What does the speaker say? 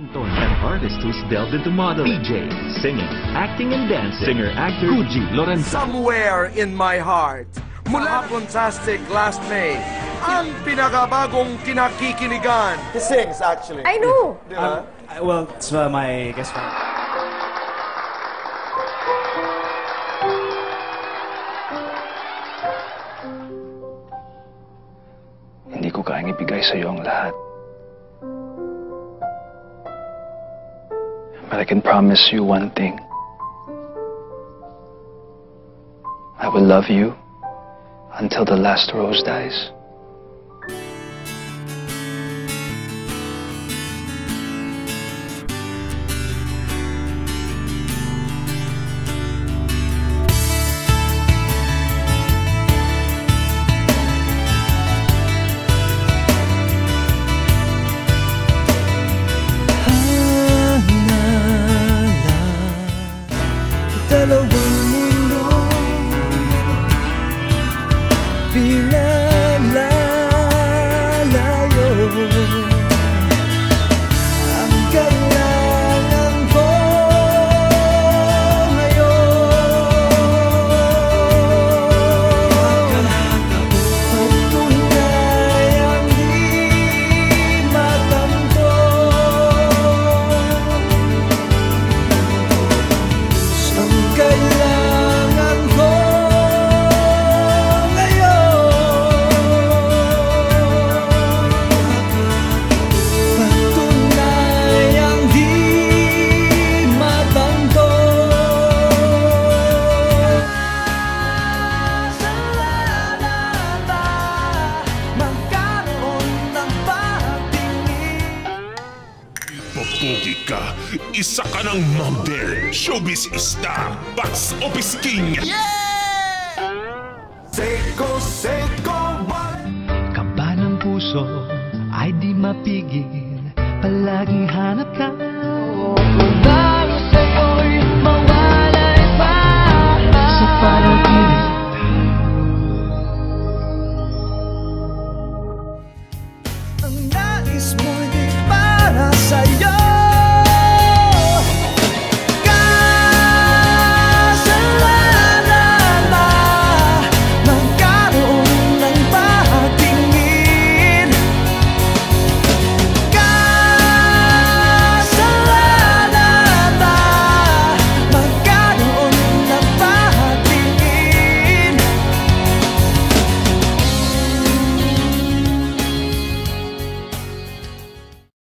Anton, an artist who's delved into modeling, DJ, singing, acting and dancing, singer-actor Gucci Lorenzo. Somewhere in my heart, mula Fantastic last May, ang pinakabagong kinakikinigan. He sings, actually. I know. Di ba? Uh, well, it's uh, my guest friend. Hindi ko kayang ibigay sa iyo ang lahat. But I can promise you one thing. I will love you until the last rose dies. feeling. Pogi ka. Isa ka ng mambel, showbiz ista, box office king. Yeah! Seiko, Seiko, what? Kamba ng puso ay di mapigil. Palaging hanap ka. Bago sa'yo'y mawala pa. Sa panaginip